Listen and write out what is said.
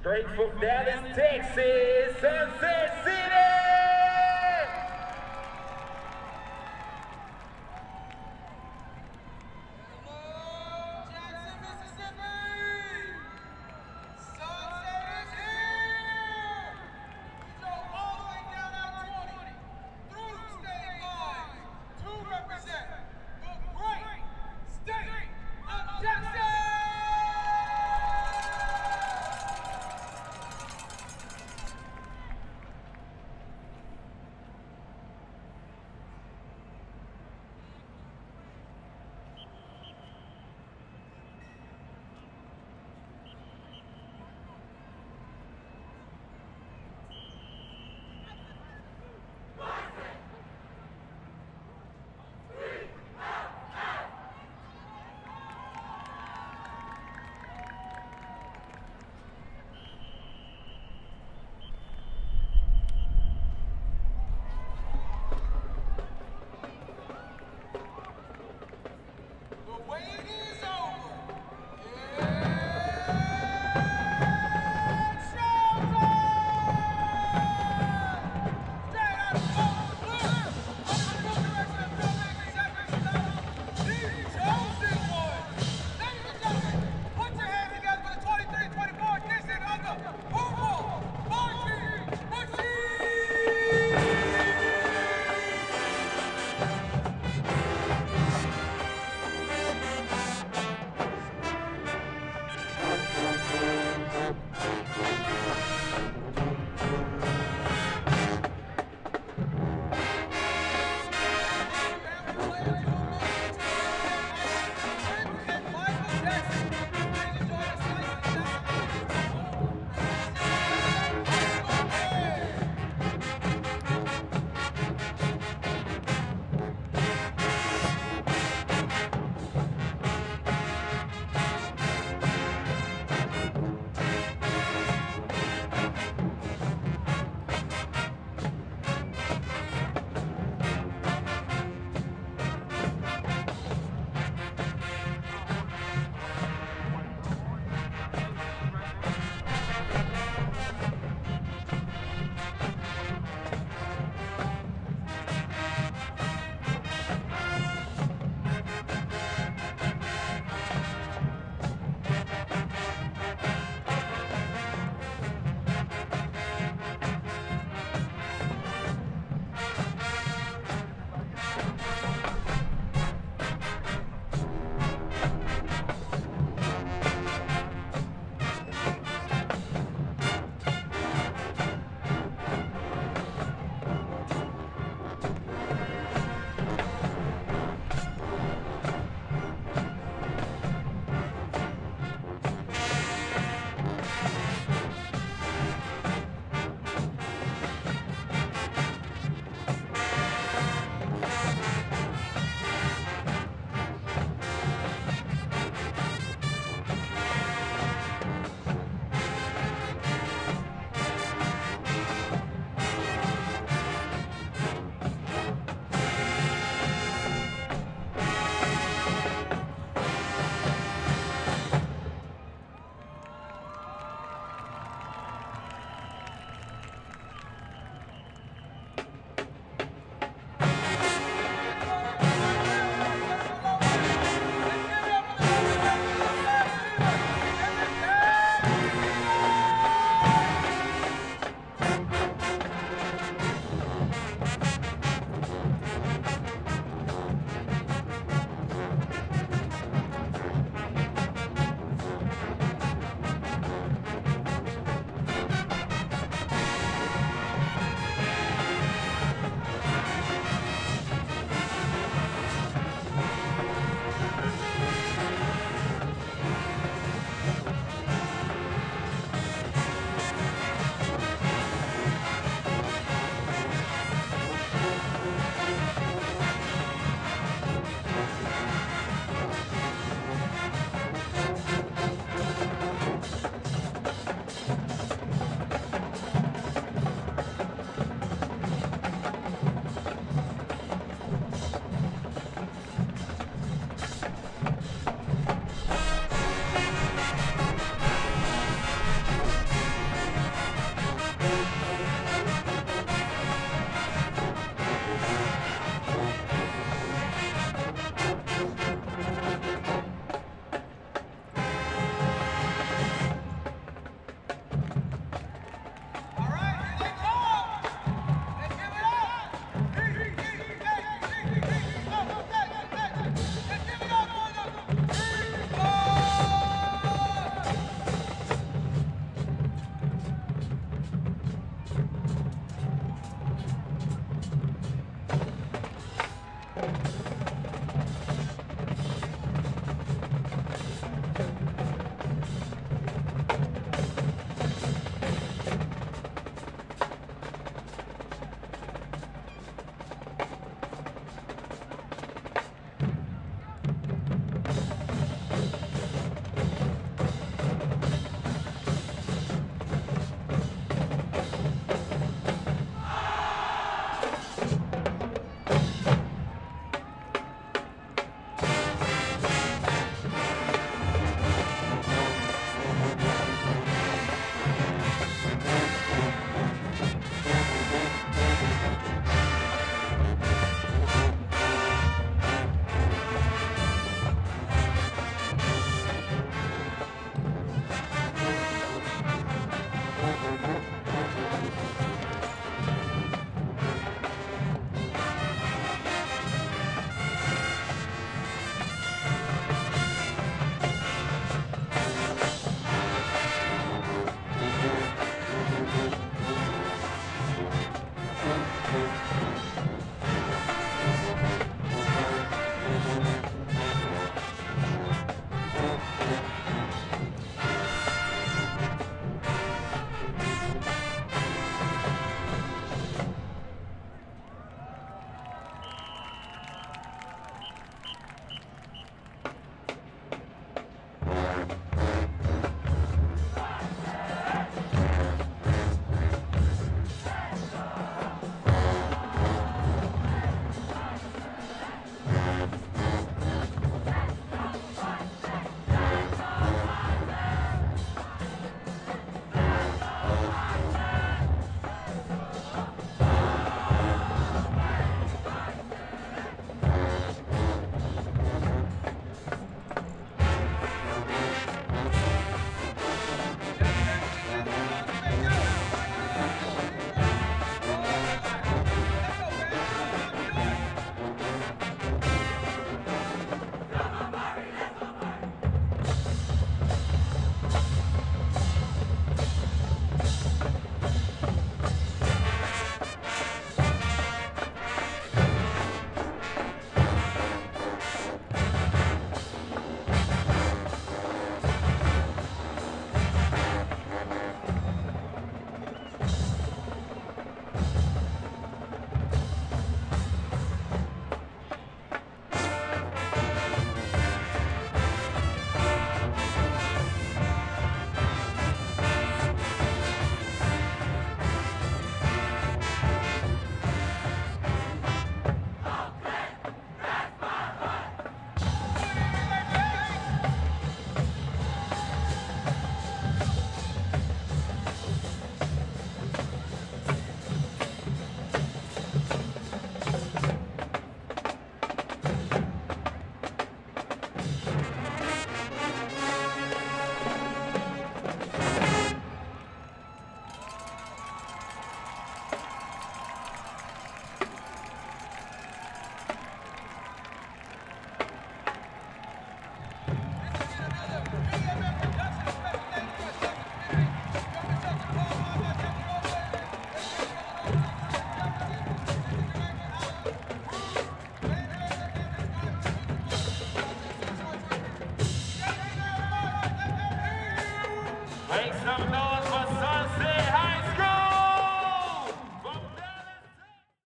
Straight from Dallas, Texas, Sunset City!